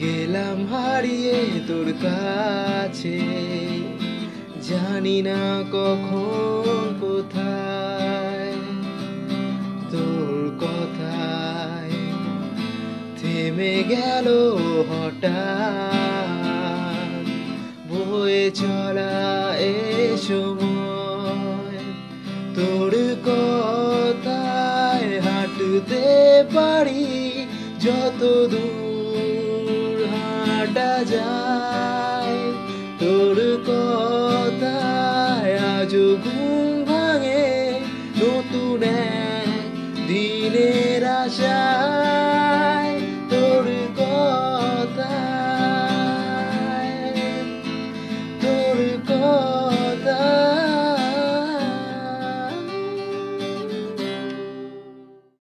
গেলাম হারিয়ে তোর কাছে। জানি না কখন, কোথায়, তোর কথায় থেমে গেল হঠাৎ। বয়ে চলা এ সময় তোর কথায় হাঁটতে পারি যত দূর হাঁটা যায়। তোর কথায় আজ ঘুম ভাঙে। নতুন দিনের আশা